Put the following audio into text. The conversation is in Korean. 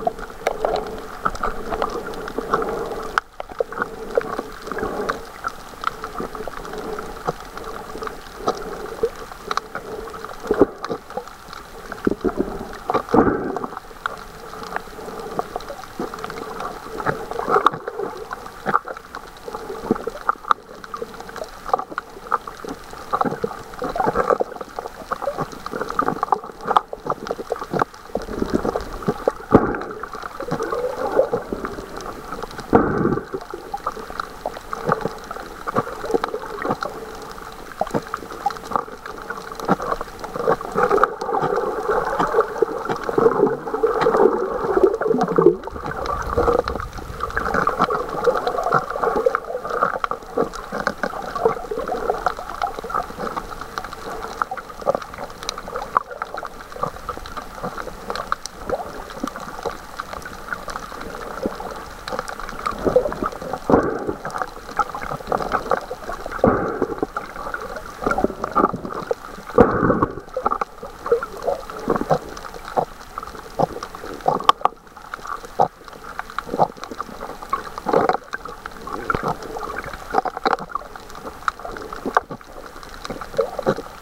you こと。